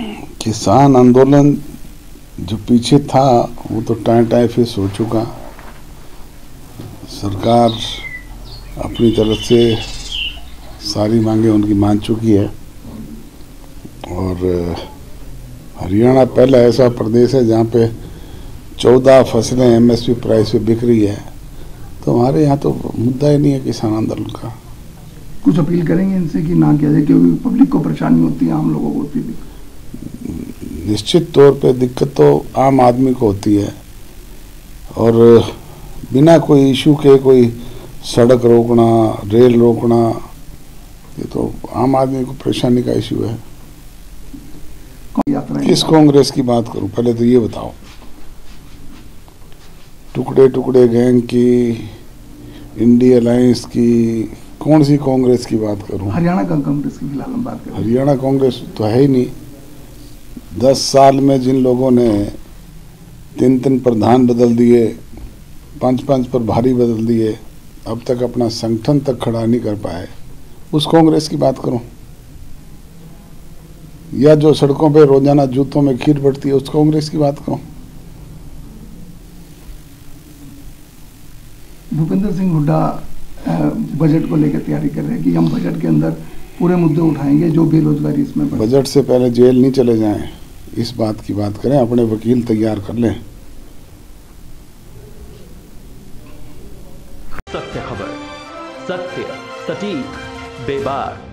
किसान आंदोलन जो पीछे था, वो तो टाइम टाइम फिस हो चुका। सरकार अपनी तरफ़ से सारी मांगे उनकी मान चुकी है। और, हरियाणा पहला ऐसा प्रदेश है जहाँ पे चौदह फ़सलें एमएसपी प्राइस पे बिक रही है। तो हमारे यहाँ तो मुद्दा ही नहीं है किसान आंदोलन का। कुछ अपील करेंगे इनसे कि ना किया जाए, क्योंकि पब्लिक को परेशानी होती है, आम लोगों को होती है निश्चित तौर पे दिक्कत तो आम आदमी को होती है। और बिना कोई इशू के कोई सड़क रोकना रेल रोकना ये तो आम आदमी को परेशानी का इशू है। किस कांग्रेस की बात करूँ? पहले तो ये बताओ। टुकड़े टुकड़े गैंग की इंडी अलायंस की कौन सी कांग्रेस की बात करूँ? हरियाणा कांग्रेस की फ़िलहाल हम बात करें हरियाणा कांग्रेस तो है ही नहीं। दस साल में जिन लोगों ने तीन तीन प्रधान बदल दिए पाँच पाँच पर भारी बदल दिए अब तक अपना संगठन तक खड़ा नहीं कर पाए उस कांग्रेस की बात करूँ? या जो सड़कों पे रोज़ाना जूतों में खीर बढ़ती है उस कांग्रेस की बात करूँ? भूपेंद्र सिंह हुड्डा बजट को लेकर तैयारी कर रहे हैं कि हम बजट के अंदर पूरे मुद्दे उठाएँगे जो बेरोजगारी इसमें बजट से पहले जेल नहीं चले जाएँ। इस बात की बात करें, अपने वकील तैयार कर लें। सत्य खबर, सत्य, सटीक, बेबाक।